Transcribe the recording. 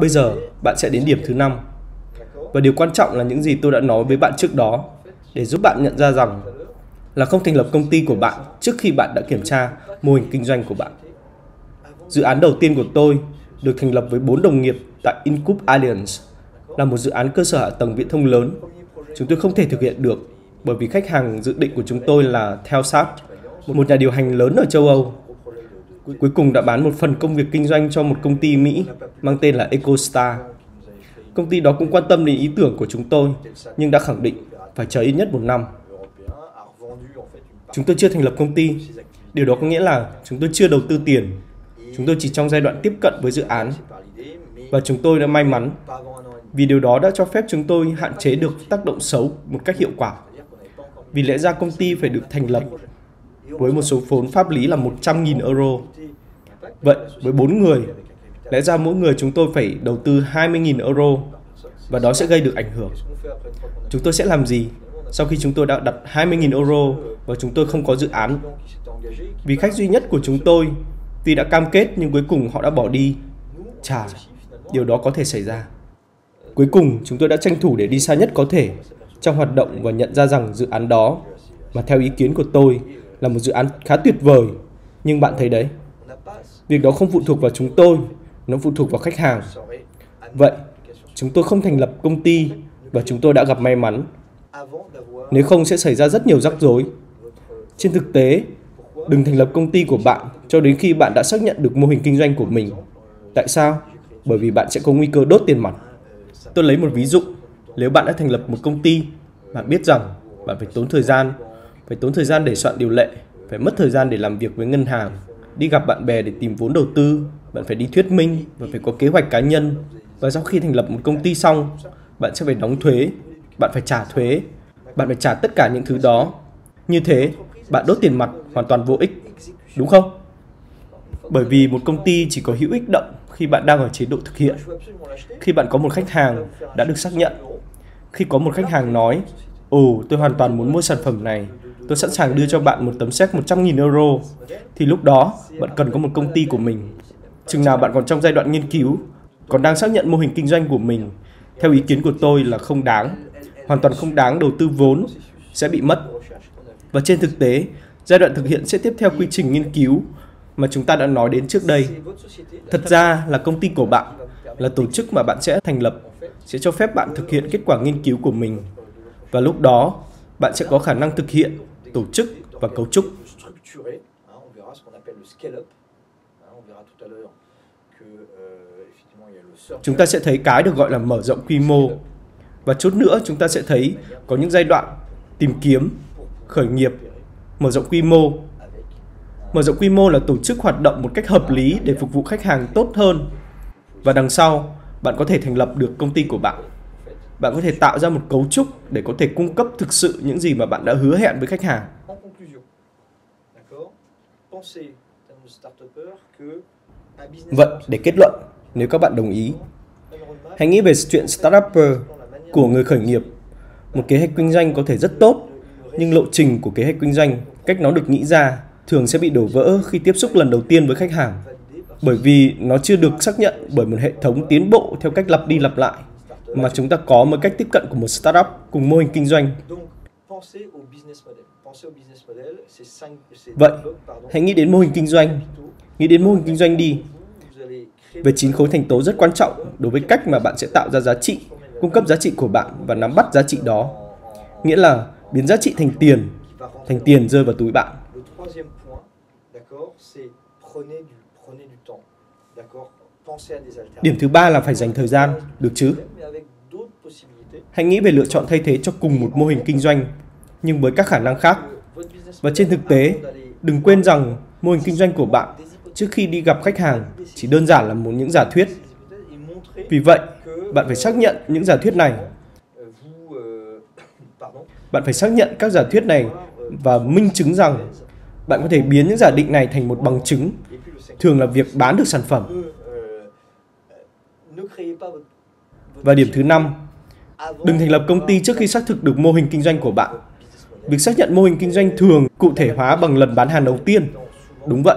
Bây giờ, bạn sẽ đến điểm thứ năm. Và điều quan trọng là những gì tôi đã nói với bạn trước đó để giúp bạn nhận ra rằng là không thành lập công ty của bạn trước khi bạn đã kiểm tra mô hình kinh doanh của bạn. Dự án đầu tiên của tôi được thành lập với bốn đồng nghiệp tại Incup Alliance là một dự án cơ sở hạ tầng viễn thông lớn. Chúng tôi không thể thực hiện được bởi vì khách hàng dự định của chúng tôi là Telsat, một nhà điều hành lớn ở châu Âu. Cuối cùng đã bán một phần công việc kinh doanh cho một công ty Mỹ mang tên là EcoStar. Công ty đó cũng quan tâm đến ý tưởng của chúng tôi, nhưng đã khẳng định phải chờ ít nhất một năm. Chúng tôi chưa thành lập công ty. Điều đó có nghĩa là chúng tôi chưa đầu tư tiền. Chúng tôi chỉ trong giai đoạn tiếp cận với dự án. Và chúng tôi đã may mắn vì điều đó đã cho phép chúng tôi hạn chế được tác động xấu một cách hiệu quả. Vì lẽ ra công ty phải được thành lập với một số vốn pháp lý là 100.000 euro. Vậy, với 4 người, lẽ ra mỗi người chúng tôi phải đầu tư 20.000 euro và đó sẽ gây được ảnh hưởng. Chúng tôi sẽ làm gì sau khi chúng tôi đã đặt 20.000 euro và chúng tôi không có dự án? Vì khách duy nhất của chúng tôi, tuy đã cam kết nhưng cuối cùng họ đã bỏ đi. Chà, điều đó có thể xảy ra. Cuối cùng, chúng tôi đã tranh thủ để đi xa nhất có thể trong hoạt động và nhận ra rằng dự án đó, mà theo ý kiến của tôi, là một dự án khá tuyệt vời. Nhưng bạn thấy đấy, việc đó không phụ thuộc vào chúng tôi, nó phụ thuộc vào khách hàng. Vậy, chúng tôi không thành lập công ty và chúng tôi đã gặp may mắn. Nếu không sẽ xảy ra rất nhiều rắc rối. Trên thực tế, đừng thành lập công ty của bạn cho đến khi bạn đã xác nhận được mô hình kinh doanh của mình. Tại sao? Bởi vì bạn sẽ có nguy cơ đốt tiền mặt. Tôi lấy một ví dụ. Nếu bạn đã thành lập một công ty, bạn biết rằng bạn phải tốn thời gian, phải tốn thời gian để soạn điều lệ, phải mất thời gian để làm việc với ngân hàng, đi gặp bạn bè để tìm vốn đầu tư, bạn phải đi thuyết minh và phải có kế hoạch cá nhân. Và sau khi thành lập một công ty xong, bạn sẽ phải đóng thuế, bạn phải trả thuế, bạn phải trả tất cả những thứ đó. Như thế, bạn đốt tiền mặt hoàn toàn vô ích, đúng không? Bởi vì một công ty chỉ có hữu ích động khi bạn đang ở chế độ thực hiện. Khi bạn có một khách hàng đã được xác nhận. Khi có một khách hàng nói, Ồ, tôi hoàn toàn muốn mua sản phẩm này, tôi sẵn sàng đưa cho bạn một tấm séc 100.000 euro, thì lúc đó bạn cần có một công ty của mình. Chừng nào bạn còn trong giai đoạn nghiên cứu, còn đang xác nhận mô hình kinh doanh của mình, theo ý kiến của tôi là không đáng, hoàn toàn không đáng đầu tư vốn, sẽ bị mất. Và trên thực tế, giai đoạn thực hiện sẽ tiếp theo quy trình nghiên cứu mà chúng ta đã nói đến trước đây. Thật ra là công ty của bạn, là tổ chức mà bạn sẽ thành lập, sẽ cho phép bạn thực hiện kết quả nghiên cứu của mình. Và lúc đó, bạn sẽ có khả năng thực hiện, tổ chức và cấu trúc. Chúng ta sẽ thấy cái được gọi là mở rộng quy mô. Và chút nữa chúng ta sẽ thấy có những giai đoạn tìm kiếm, khởi nghiệp, mở rộng quy mô Mở rộng quy mô là tổ chức hoạt động một cách hợp lý để phục vụ khách hàng tốt hơn. Và đằng sau, bạn có thể thành lập được công ty của bạn. Bạn có thể tạo ra một cấu trúc để có thể cung cấp thực sự những gì mà bạn đã hứa hẹn với khách hàng. Vậy, để kết luận, nếu các bạn đồng ý, hãy nghĩ về chuyện startupper của người khởi nghiệp. Một kế hoạch kinh doanh có thể rất tốt, nhưng lộ trình của kế hoạch kinh doanh, cách nó được nghĩ ra thường sẽ bị đổ vỡ khi tiếp xúc lần đầu tiên với khách hàng. Bởi vì nó chưa được xác nhận bởi một hệ thống tiến bộ theo cách lặp đi lặp lại mà chúng ta có một cách tiếp cận của một startup cùng mô hình kinh doanh. Vậy, hãy nghĩ đến mô hình kinh doanh. Nghĩ đến mô hình kinh doanh đi. Về chín khối thành tố rất quan trọng đối với cách mà bạn sẽ tạo ra giá trị, cung cấp giá trị của bạn và nắm bắt giá trị đó. Nghĩa là biến giá trị thành tiền, thành tiền rơi vào túi bạn. Điểm thứ ba là phải dành thời gian, được chứ? Hãy nghĩ về lựa chọn thay thế cho cùng một mô hình kinh doanh, nhưng với các khả năng khác. Và trên thực tế, đừng quên rằng mô hình kinh doanh của bạn trước khi đi gặp khách hàng chỉ đơn giản là một những giả thuyết. Vì vậy, bạn phải xác nhận những giả thuyết này. Bạn phải xác nhận các giả thuyết này và minh chứng rằng bạn có thể biến những giả định này thành một bằng chứng, thường là việc bán được sản phẩm. Và điểm thứ năm, đừng thành lập công ty trước khi xác thực được mô hình kinh doanh của bạn. Việc xác nhận mô hình kinh doanh thường cụ thể hóa bằng lần bán hàng đầu tiên. Đúng vậy.